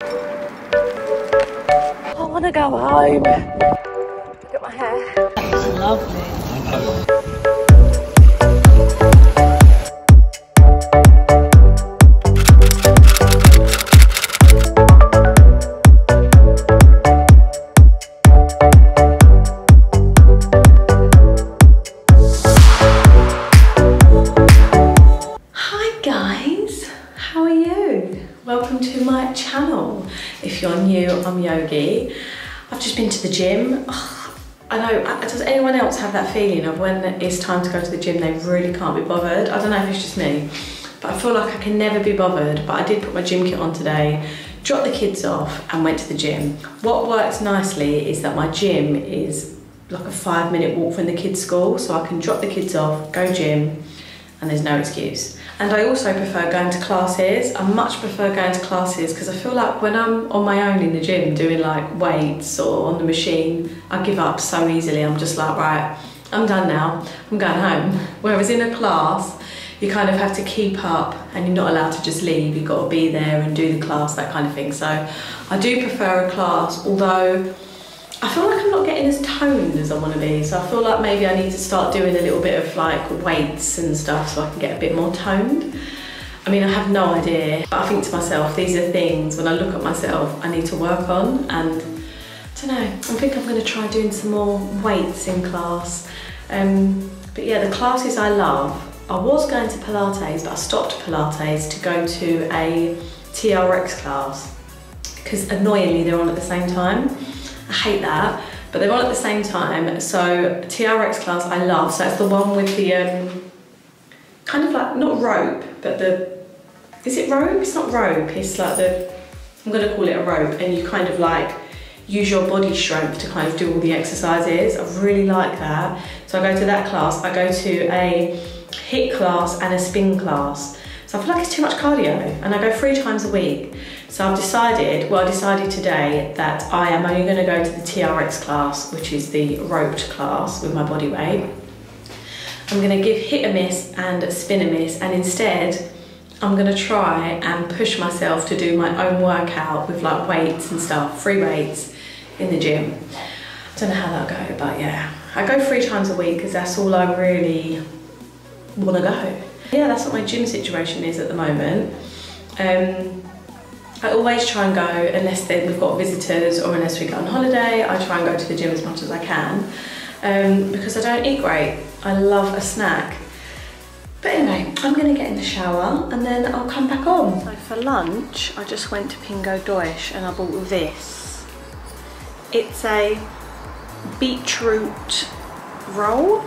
I want to go home. Look at my hair. It's lovely. Yogi. I've just been to the gym. I know, does anyone else have that feeling of when it's time to go to the gym, they really can't be bothered? I don't know if it's just me, but I feel like I can never be bothered. But I did put my gym kit on today, dropped the kids off, and went to the gym. What works nicely is that my gym is like a five minute walk from the kids' school, so I can drop the kids off, go gym, and there's no excuse. And I also prefer going to classes. I much prefer going to classes because I feel like when I'm on my own in the gym doing like weights or on the machine, I give up so easily. I'm just like, right, I'm done now. I'm going home. Whereas in a class, you kind of have to keep up and you're not allowed to just leave. You've got to be there and do the class, that kind of thing. So I do prefer a class, although I feel like I'm not getting as toned as I want to be, so I feel like maybe I need to start doing a little bit of like weights and stuff so I can get a bit more toned. I mean, I have no idea, but I think to myself, these are things when I look at myself I need to work on, and I don't know, I think I'm going to try doing some more weights in class. Um, but yeah, the classes I love, I was going to Pilates, but I stopped Pilates to go to a TRX class because annoyingly they're on at the same time. I hate that, but they're on at the same time. So TRX class I love. So it's the one with the um, kind of like not rope, but the is it rope? It's not rope. It's like the I'm gonna call it a rope, and you kind of like use your body strength to kind of do all the exercises. I really like that. So I go to that class. I go to a HIIT class and a spin class. So I feel like it's too much cardio, and I go three times a week. So I've decided, well, I decided today that I am only going to go to the TRX class, which is the roped class with my body weight. I'm going to give HIIT a miss and spin a miss, and instead, I'm going to try and push myself to do my own workout with like weights and stuff, free weights in the gym. I don't know how that'll go, but yeah, I go three times a week because that's all I really want to go. Yeah, that's what my gym situation is at the moment. Um, I always try and go unless they, we've got visitors or unless we go on holiday. I try and go to the gym as much as I can um, because I don't eat great. I love a snack. But anyway, I'm going to get in the shower and then I'll come back on. So for lunch, I just went to Pingo Doce and I bought this. It's a beetroot roll.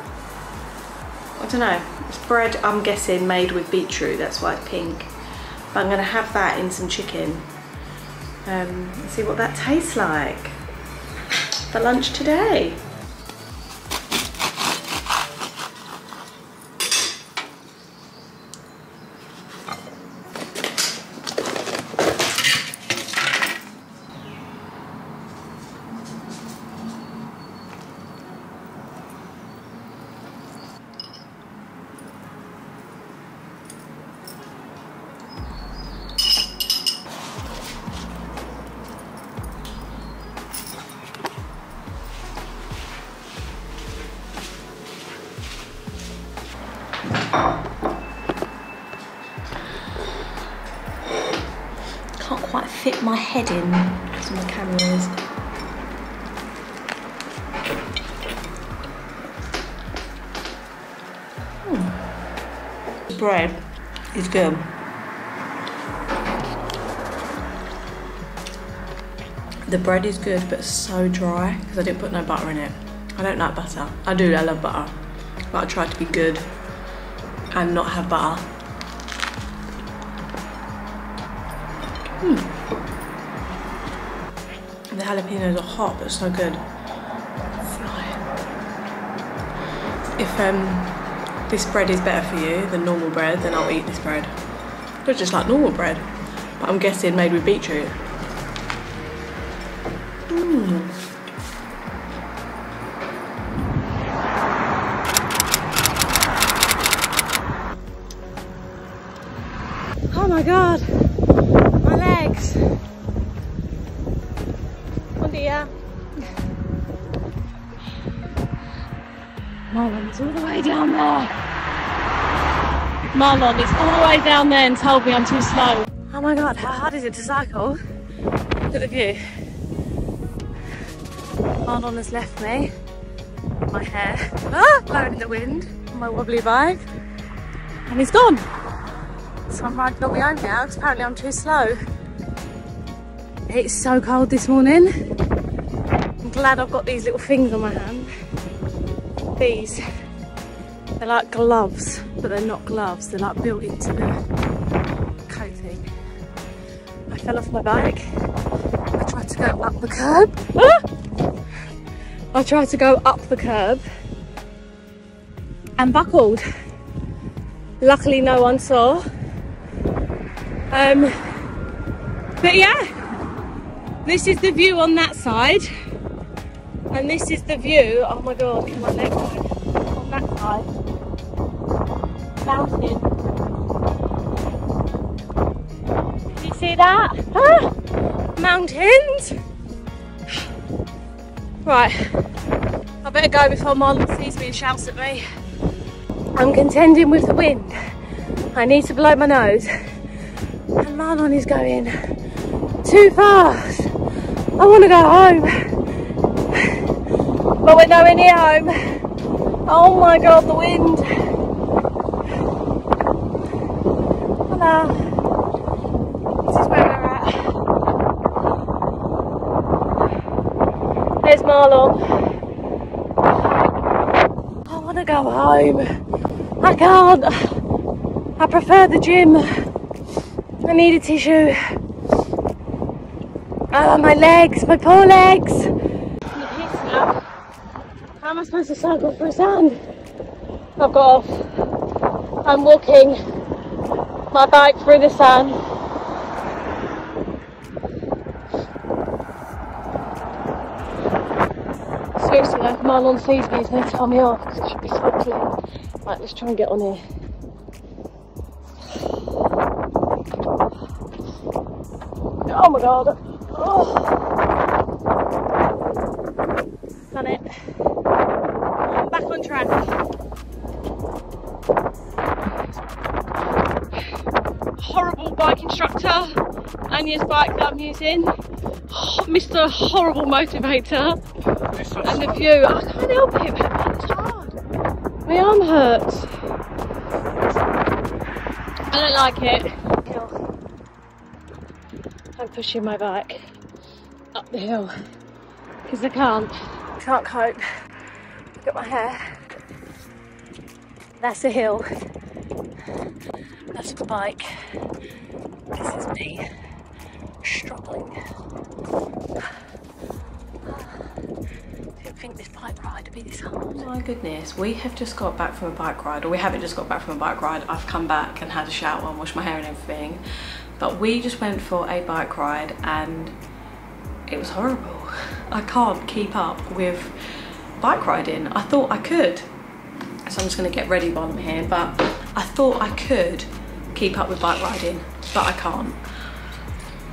I don't know. It's bread, I'm guessing, made with beetroot. That's why it's pink. But I'm going to have that in some chicken. Um, see what that tastes like for lunch today. Bread is good. The bread is good, but so dry because I didn't put no butter in it. I don't like butter. I do, I love butter. But I try to be good and not have butter. The jalapenos are hot, but so good. If um, this bread is better for you than normal bread, then I'll eat this bread. It's just like normal bread, but I'm guessing made with beetroot. Mm. Oh my god, my legs. here. Marlon is all the way down there. Marlon is all the way down there and told me I'm too slow. Oh my god, how hard is it to cycle? Look at the view. Marlon has left me. My hair ah, blowing in the wind my wobbly bike. And he's gone. So I'm riding on my own now because apparently I'm too slow. It's so cold this morning. I'm glad I've got these little things on my hand. These, they're like gloves, but they're not gloves. They're like built into the coating. I fell off my bike. I tried to go up the curb. Ah! I tried to go up the curb and buckled. Luckily no one saw. Um, but yeah, this is the view on that side. And this is the view, oh my god, my leg that? Ah, mountains. Right, I better go before Marlon sees me and shouts at me. I'm contending with the wind. I need to blow my nose. And Marlon is going too fast. I want to go home. But we're nowhere near home. Oh my god, the wind. Hello. This is where we're at. There's Marlon. I want to go home. I can't. I prefer the gym. I need a tissue. Oh, my legs, my poor legs. How am I supposed to cycle through sand? I've got off. I'm walking my bike through the sand. If Marlon sees me, he's going to tell me off because it should be so clean. Right, let's try and get on here. Oh my god. Oh. Done it. Back on track. Horrible bike instructor. Anya's bike that I'm using. Mr. Horrible Motivator. And the view. I can't help it, hard. My arm hurts. I don't like it. I'm pushing my bike up the hill because I can't. Can't cope. Look at my hair. That's a hill. That's the bike. This is me struggling. Didn't think this bike ride would be this hard. My goodness, we have just got back from a bike ride, or we haven't just got back from a bike ride. I've come back and had a shower and washed my hair and everything. But we just went for a bike ride and it was horrible. I can't keep up with bike riding. I thought I could. So I'm just gonna get ready while I'm here, but I thought I could keep up with bike riding, but I can't.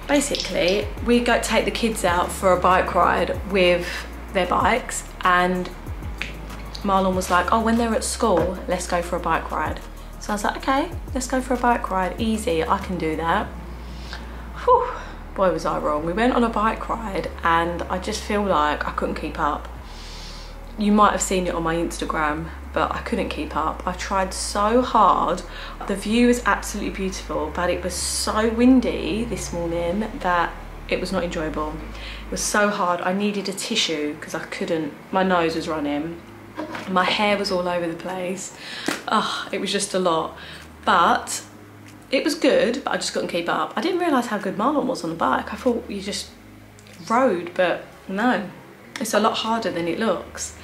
Basically, we go take the kids out for a bike ride with their bikes and Marlon was like, oh, when they're at school, let's go for a bike ride. So I was like, okay, let's go for a bike ride. Easy, I can do that. Whew, boy was I wrong. We went on a bike ride and I just feel like I couldn't keep up. You might have seen it on my Instagram, but I couldn't keep up. I tried so hard. The view is absolutely beautiful, but it was so windy this morning that it was not enjoyable. It was so hard. I needed a tissue because I couldn't, my nose was running. My hair was all over the place. Ugh, it was just a lot. But it was good, but I just couldn't keep up. I didn't realise how good Marlon was on the bike. I thought you just rode, but no. It's a lot harder than it looks.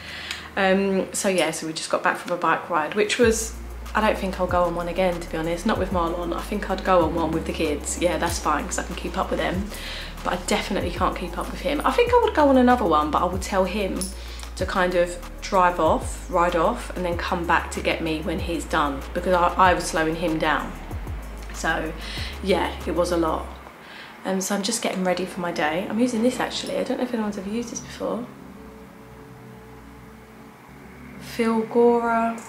Um, so yeah, so we just got back from a bike ride, which was, I don't think I'll go on one again, to be honest. Not with Marlon. I think I'd go on one with the kids. Yeah, that's fine, because I can keep up with them. But I definitely can't keep up with him. I think I would go on another one, but I would tell him to kind of drive off, ride off, and then come back to get me when he's done, because I, I was slowing him down. So yeah, it was a lot. Um, so I'm just getting ready for my day. I'm using this actually. I don't know if anyone's ever used this before. Filorga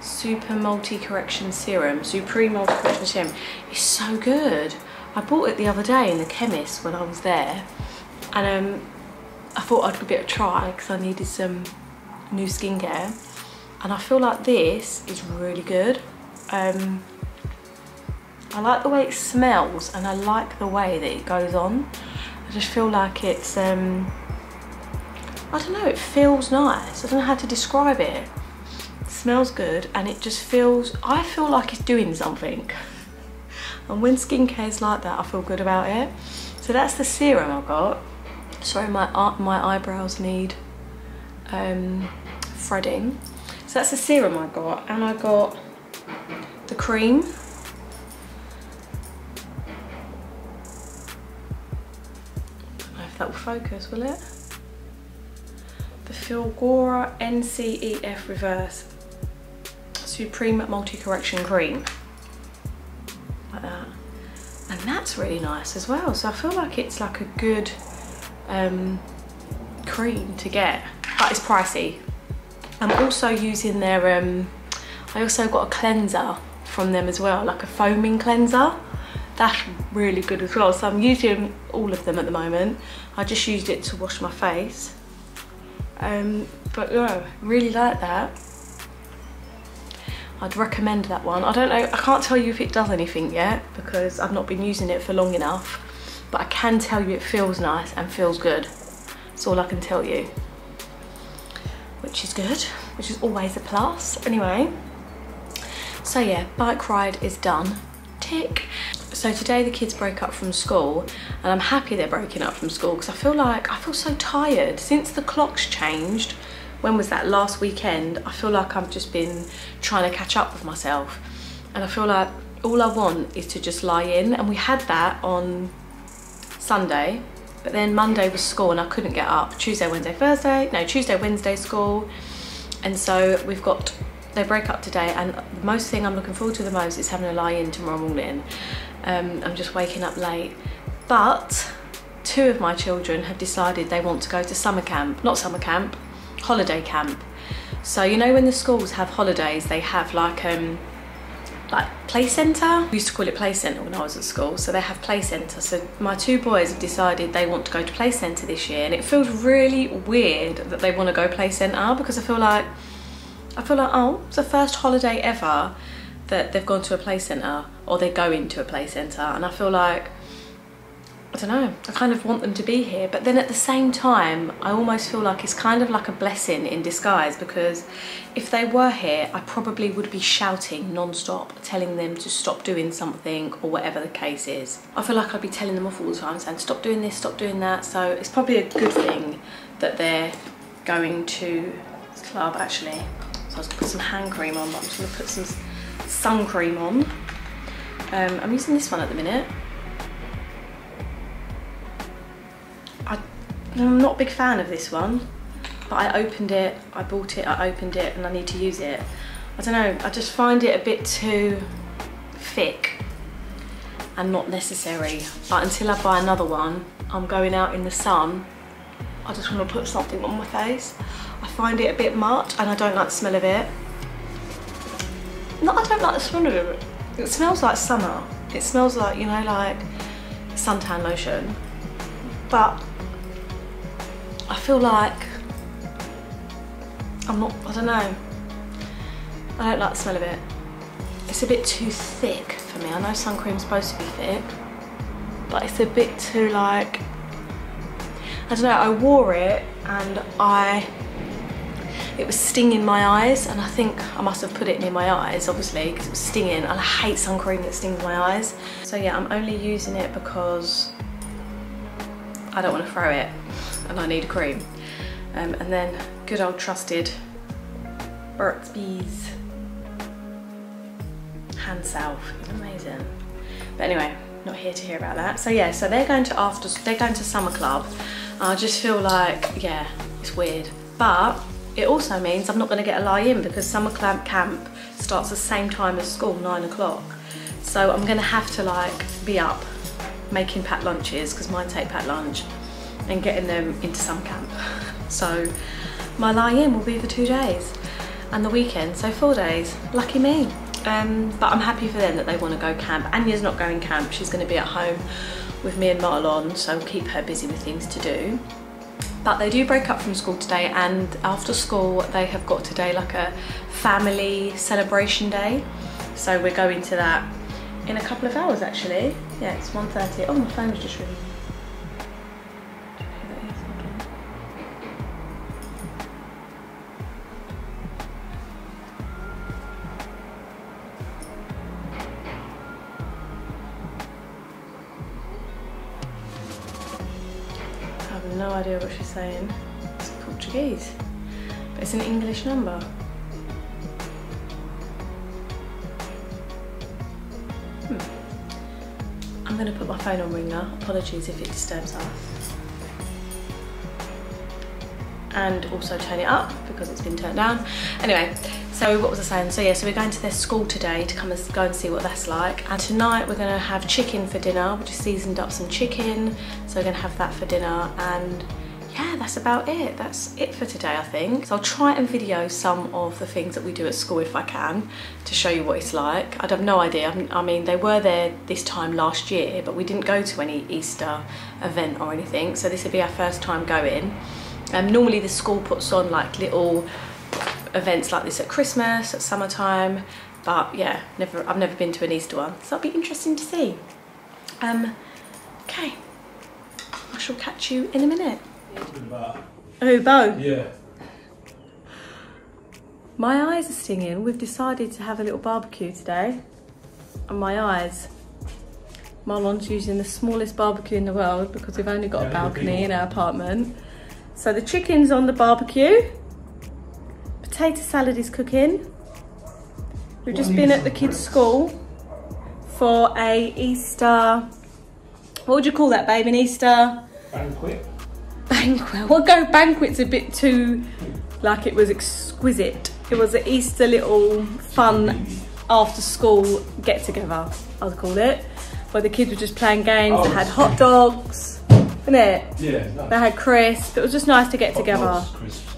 Super Multi Correction Serum. Supreme Multi Correction Serum. It's so good. I bought it the other day in the chemist when I was there. And um, I thought I'd give it a try because I needed some new skincare. And I feel like this is really good. Um, I like the way it smells and I like the way that it goes on. I just feel like it's, um, I don't know, it feels nice. I don't know how to describe it. it. smells good and it just feels, I feel like it's doing something. And when skincare is like that, I feel good about it. So that's the serum I got. Sorry, my, my eyebrows need um, threading. So that's the serum I got and I got the cream I don't know if that will focus, will it? Filorga NCEF Reverse Supreme Multi-Correction Cream. Like that. And that's really nice as well. So I feel like it's like a good um, cream to get, but it's pricey. I'm also using their, um, I also got a cleanser from them as well, like a foaming cleanser that's really good as well. So I'm using all of them at the moment. I just used it to wash my face. Um, but yeah, really like that. I'd recommend that one. I don't know, I can't tell you if it does anything yet because I've not been using it for long enough. But I can tell you it feels nice and feels good. That's all I can tell you. Which is good, which is always a plus. Anyway, so yeah, bike ride is done. Tick. So today the kids break up from school and I'm happy they're breaking up from school because I feel like, I feel so tired. Since the clocks changed, when was that, last weekend, I feel like I've just been trying to catch up with myself. And I feel like all I want is to just lie in. And we had that on Sunday, but then Monday was school and I couldn't get up. Tuesday, Wednesday, Thursday, no, Tuesday, Wednesday school. And so we've got, they break up today and the most thing I'm looking forward to the most is having a lie in tomorrow morning. Um, I'm just waking up late. But two of my children have decided they want to go to summer camp, not summer camp, holiday camp. So you know when the schools have holidays, they have like um like play centre. We used to call it play centre when I was at school. So they have play centre. So my two boys have decided they want to go to play centre this year, and it feels really weird that they want to go play centre because I feel like I feel like oh, it's the first holiday ever that they've gone to a play centre or they're going to a play centre and I feel like I don't know, I kind of want them to be here but then at the same time I almost feel like it's kind of like a blessing in disguise because if they were here I probably would be shouting non-stop telling them to stop doing something or whatever the case is. I feel like I'd be telling them off all the time saying stop doing this, stop doing that so it's probably a good thing that they're going to this club actually. So I was gonna put some hand cream on but I'm just gonna put some sun cream on. Um, I'm using this one at the minute. I, I'm not a big fan of this one, but I opened it, I bought it, I opened it, and I need to use it. I don't know, I just find it a bit too thick and not necessary. But until I buy another one, I'm going out in the sun. I just want to put something on my face. I find it a bit much and I don't like the smell of it. Not I don't like the smell of it. It smells like summer. It smells like, you know, like suntan lotion. But I feel like I'm not, I don't know. I don't like the smell of it. It's a bit too thick for me. I know sun cream's supposed to be thick, but it's a bit too like, I don't know, I wore it and I it was stinging my eyes and I think I must have put it near my eyes obviously because it was stinging and I hate sun cream that stings my eyes. So yeah, I'm only using it because I don't want to throw it and I need a cream. Um, and then good old trusted Burt's Bees hand salve, amazing. But anyway, not here to hear about that. So yeah, so they're going to after, they're going to summer club. I just feel like, yeah, it's weird. But it also means I'm not going to get a lie in because summer camp starts the same time as school, nine o'clock. So I'm going to have to like be up making packed lunches, because mine take packed lunch, and getting them into summer camp. So my lie-in will be for two days and the weekend, so four days. Lucky me. Um, but I'm happy for them that they want to go camp. Anya's not going camp, she's going to be at home with me and Marlon, so keep her busy with things to do. But they do break up from school today and after school they have got today like a family celebration day. So we're going to that in a couple of hours actually. Yeah, it's 1.30. Oh, my phone's just ringing. No idea what she's saying. It's Portuguese, but it's an English number. Hmm. I'm going to put my phone on ringer. Apologies if it disturbs us. And also turn it up because it's been turned down. Anyway, so what was I saying? So yeah, so we're going to their school today to come and go and see what that's like. And tonight we're going to have chicken for dinner. We just seasoned up some chicken, so we're going to have that for dinner. And yeah, that's about it. That's it for today, I think. So I'll try and video some of the things that we do at school if I can to show you what it's like. I'd have no idea. I mean, they were there this time last year, but we didn't go to any Easter event or anything. So this would be our first time going. Um, normally the school puts on like little events like this at Christmas, at summertime, but yeah, never. I've never been to an Easter one, so that'll be interesting to see. Um, okay, I shall catch you in a minute. Oh, Bo. Yeah. My eyes are stinging. We've decided to have a little barbecue today, and my eyes. Marlon's using the smallest barbecue in the world because we've only got a balcony in our apartment. So the chicken's on the barbecue. Potato salad is cooking. We've just been at the kids' school for a Easter. What would you call that, babe? An Easter Banquet. banquet. Well, go banquet's a bit too like it was exquisite. It was an Easter little fun after school get together, I'd call it, where the kids were just playing games. Oh. They had hot dogs, isn't it? Yeah. They had crisps. It was just nice to get together, and what else?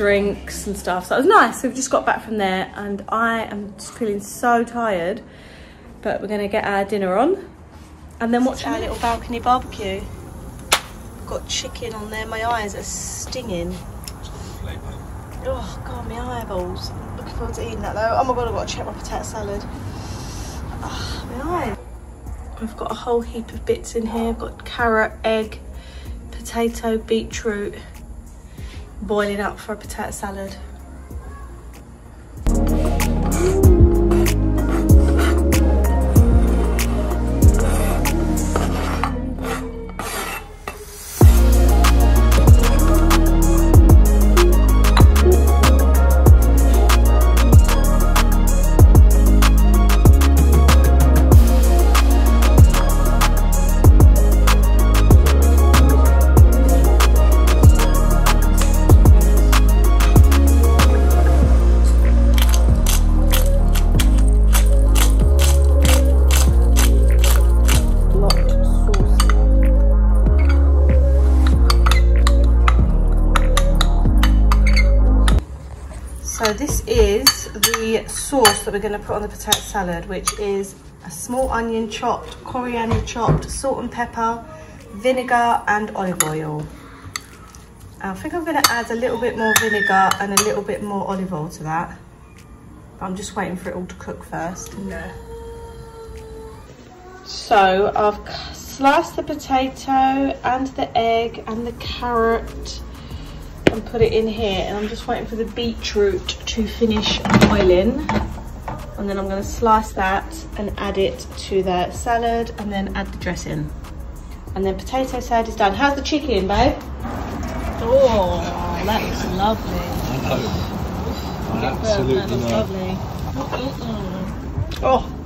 Drinks and stuff. So it was nice. We've just got back from there, and I am just feeling so tired. But we're gonna get our dinner on, and then watch our little balcony barbecue. Got chicken on there. My eyes are stinging. Oh god, my eyeballs. Looking forward to eating that though. Oh my god, I've got to check my potato salad. Ah, my eye. I've got a whole heap of bits in here. I've got carrot, egg, potato, beetroot, boiling up for a potato salad. So this is the sauce that we're going to put on the potato salad, which is a small onion chopped, coriander chopped, salt and pepper, vinegar and olive oil. I think I'm going to add a little bit more vinegar and a little bit more olive oil to that. But I'm just waiting for it all to cook first. Yeah. So I've sliced the potato and the egg and the carrot and put it in here and I'm just waiting for the beetroot to finish boiling and then I'm going to slice that and add it to the salad and then add the dressing and then potato salad is done. How's the chicken babe? Oh that looks lovely. I That absolutely looks know. lovely. Oh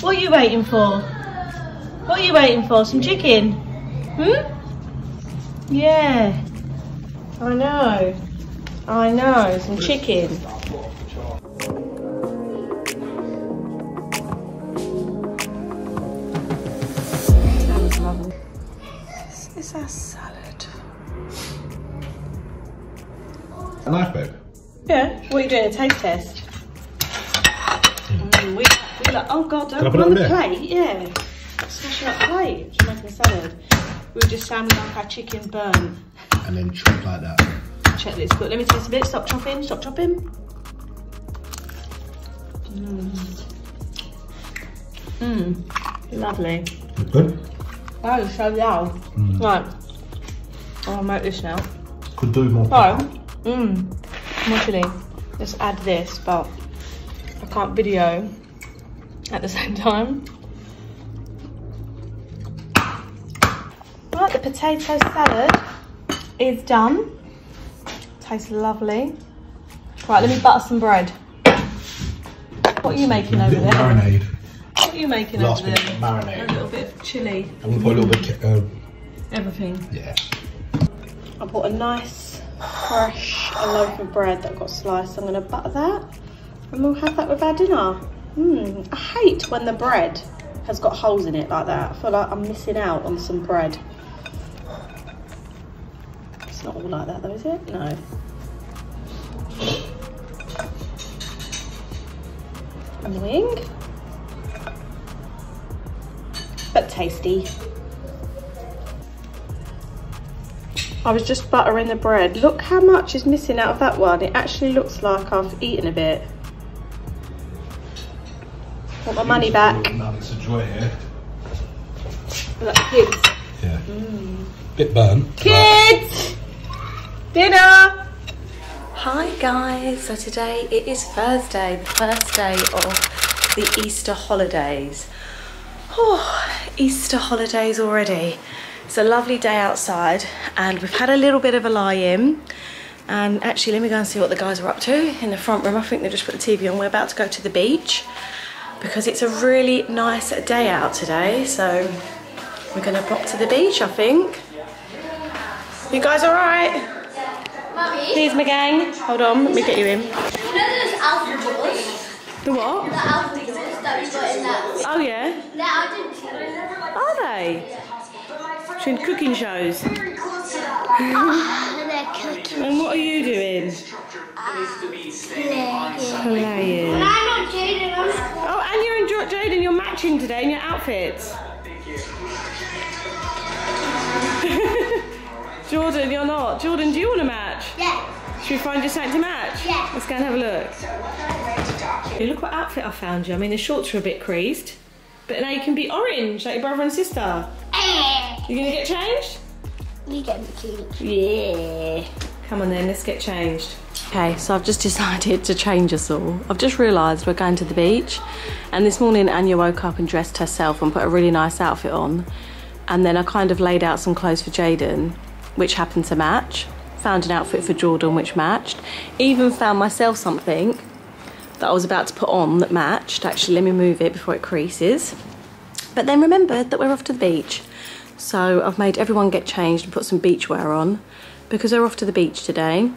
what are you waiting for? What are you waiting for? Some chicken? Hmm? Yeah. I know. I know. Some chicken. This is our salad. A knife, babe. Yeah, what are you doing? A taste test? Mm, we, we like, oh god, don't put put it on on the there? plate. Yeah. Smashing up the plate. She's making a salad. We were just saying we like our chicken burnt. And then chop like that. Check this, but let me taste a bit. Stop chopping, stop chopping. Mmm. Mmm. Lovely. Good? That is so loud. Mm. Right. I'll make this now. Could do more. Oh, mmm, chili. Let's add this, but I can't video at the same time. Potato salad is done. Tastes lovely. Right, let me butter some bread. What are you making over there? marinade. What are you making Last over bit there? of A little bit of chili, I'm gonna put a little bit. Uh, everything. yeah. I bought a nice, fresh loaf of bread that got sliced. I'm going to butter that and we'll have that with our dinner. Mm, I hate when the bread has got holes in it like that. I feel like I'm missing out on some bread. Not all like that though, is it? No. Annoying. But tasty. I was just buttering the bread. Look how much is missing out of that one. It actually looks like I've eaten a bit. Want my money back. Now it's a joy here. Like kids. Yeah. Mm. Bit burnt. Kids! Dinner! Hi guys, so today it is Thursday, the first day of the Easter holidays. Oh, Easter holidays already. It's a lovely day outside and we've had a little bit of a lie in. And actually, let me go and see what the guys are up to in the front room. I think they've just put the TV on. We're about to go to the beach because it's a really nice day out today. So we're gonna pop to the beach, I think. You guys all right? Mummy, Here's my gang. Hold on, let me get you in. you know those alphabets? The what? The alphabets that we got in that. Oh yeah. They're Argentine. Are they? Doing cooking shows. And they're cooking. And what are you doing? Playing. I'm not Jaden, I'm Oh, and you're in Jaden. You're matching today in your outfits. Jordan, you're not. Jordan, do you want to match? Yeah. Should we find you something to match? Yeah. Let's go and have a look. Hey, look what outfit I found you. I mean, the shorts are a bit creased, but now you can be orange like your brother and sister. Eh. You gonna get changed? You get me cute. Yeah. Come on then, let's get changed. Okay, so I've just decided to change us all. I've just realised we're going to the beach, and this morning Anya woke up and dressed herself and put a really nice outfit on, and then I kind of laid out some clothes for Jaden, which happened to match. Found an outfit for Jordan which matched. Even found myself something that I was about to put on that matched. Actually, let me move it before it creases. But then remembered that we're off to the beach. So I've made everyone get changed and put some beach wear on because we're off to the beach today.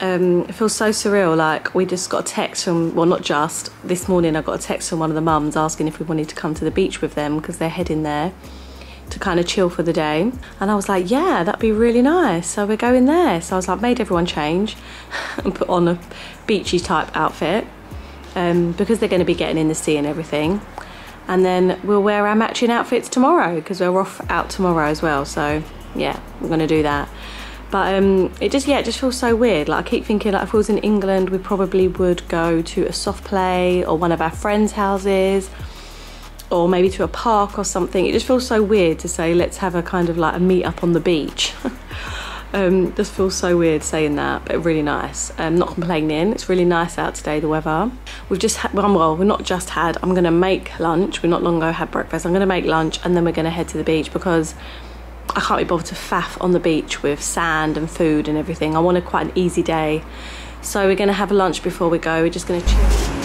Um, it feels so surreal. Like we just got a text from, well, not just this morning. I got a text from one of the mums asking if we wanted to come to the beach with them because they're heading there to kind of chill for the day. And I was like, yeah, that'd be really nice. So we're going there. So I was like, made everyone change and put on a beachy type outfit um, because they're going to be getting in the sea and everything. And then we'll wear our matching outfits tomorrow because we're off out tomorrow as well. So yeah, we're going to do that. But um, it just yeah, it just feels so weird. Like I keep thinking, like if we was in England, we probably would go to a soft play or one of our friends' houses or maybe to a park or something. It just feels so weird to say let's have a kind of like a meet up on the beach. um, just feels so weird saying that, but really nice. Um, not complaining. It's really nice out today. The weather. We've just had well, well, we're not just had. I'm gonna make lunch. We're not long ago had breakfast. I'm gonna make lunch and then we're gonna head to the beach because. I can't be bothered to faff on the beach with sand and food and everything. I want a quite an easy day. So we're gonna have a lunch before we go. We're just gonna chill.